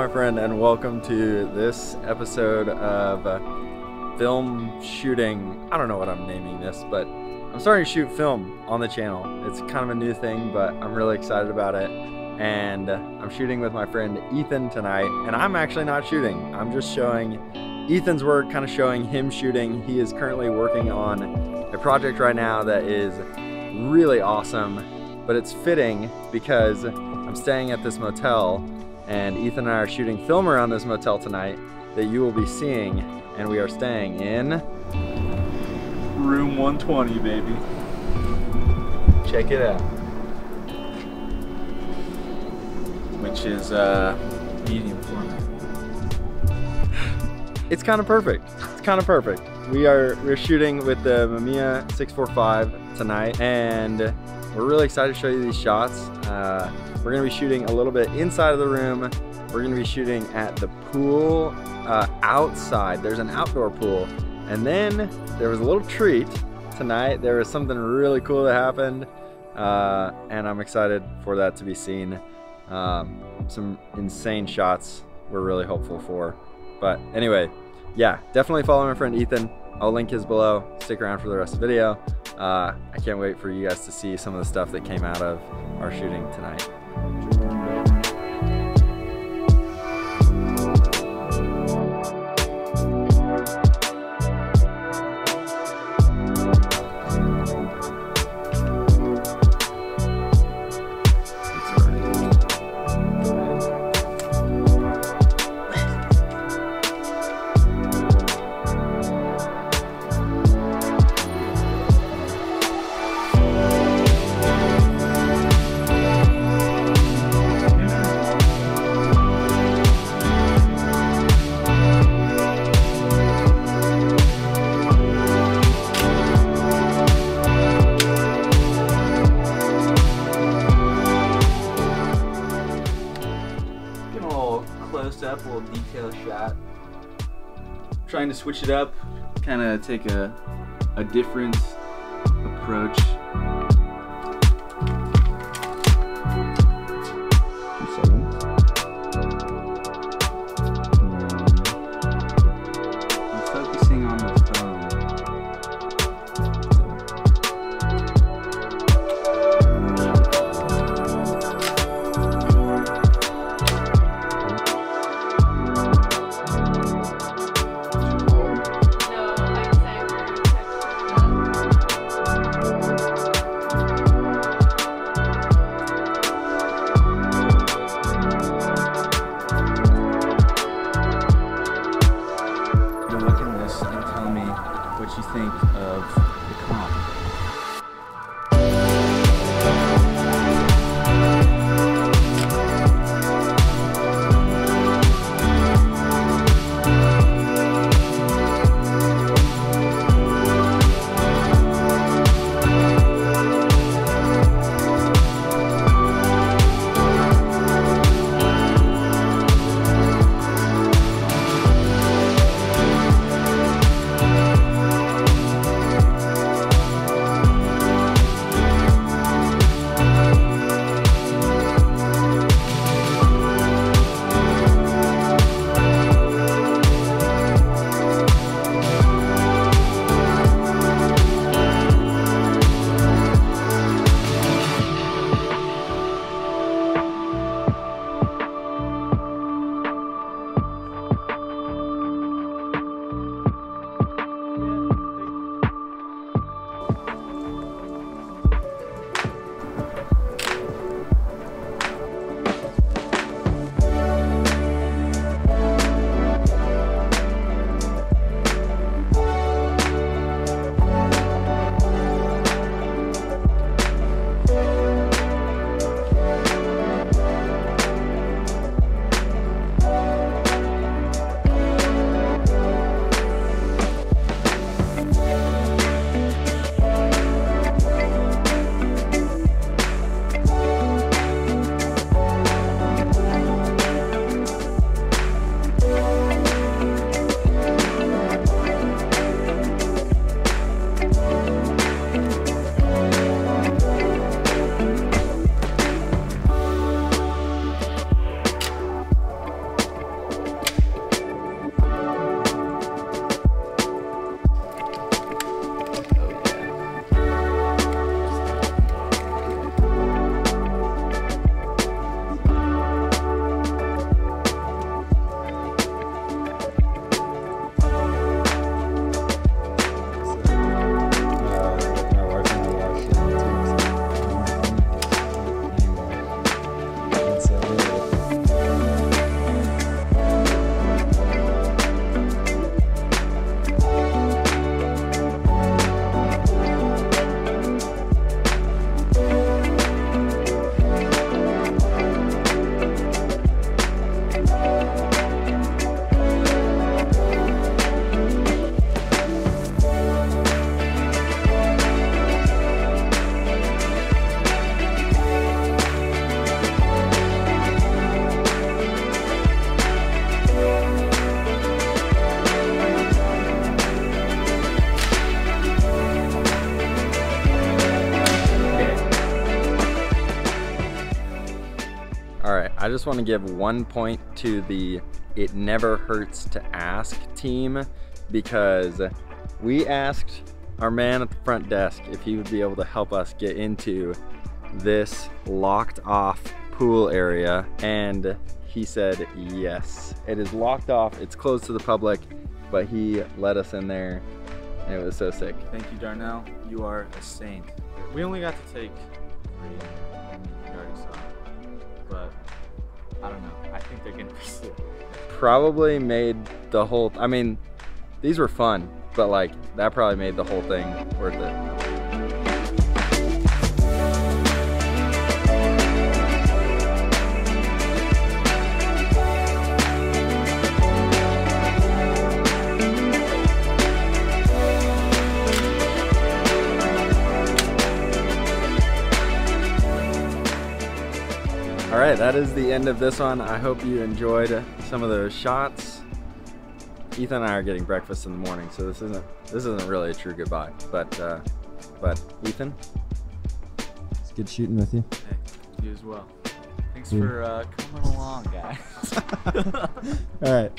my friend, and welcome to this episode of uh, film shooting. I don't know what I'm naming this, but I'm starting to shoot film on the channel. It's kind of a new thing, but I'm really excited about it. And I'm shooting with my friend Ethan tonight, and I'm actually not shooting. I'm just showing Ethan's work, kind of showing him shooting. He is currently working on a project right now that is really awesome, but it's fitting because I'm staying at this motel and Ethan and I are shooting film around this motel tonight that you will be seeing and we are staying in room 120 baby. Check it out. Which is uh medium format it's kind of perfect. It's kind of perfect. We are we're shooting with the Mamiya 645 tonight and we're really excited to show you these shots uh, we're gonna be shooting a little bit inside of the room. We're gonna be shooting at the pool uh, outside. There's an outdoor pool. And then there was a little treat tonight. There was something really cool that happened. Uh, and I'm excited for that to be seen. Um, some insane shots we're really hopeful for. But anyway, yeah, definitely follow my friend Ethan. I'll link his below. Stick around for the rest of the video. Uh, I can't wait for you guys to see some of the stuff that came out of our shooting tonight. Detail shot. Trying to switch it up, kind of take a, a different approach. and tell me what you think of the comp. All right, I just want to give one point to the It Never Hurts to Ask team because we asked our man at the front desk if he would be able to help us get into this locked off pool area and he said yes. It is locked off, it's closed to the public, but he let us in there and it was so sick. Thank you, Darnell. You are a saint. We only got to take Probably made the whole, I mean, these were fun, but like that probably made the whole thing worth it. All right, that is the end of this one. I hope you enjoyed some of those shots. Ethan and I are getting breakfast in the morning, so this isn't this isn't really a true goodbye. But uh, but Ethan, it's good shooting with you. Hey, you as well. Thanks Yeah. for uh, coming along, guys. All right,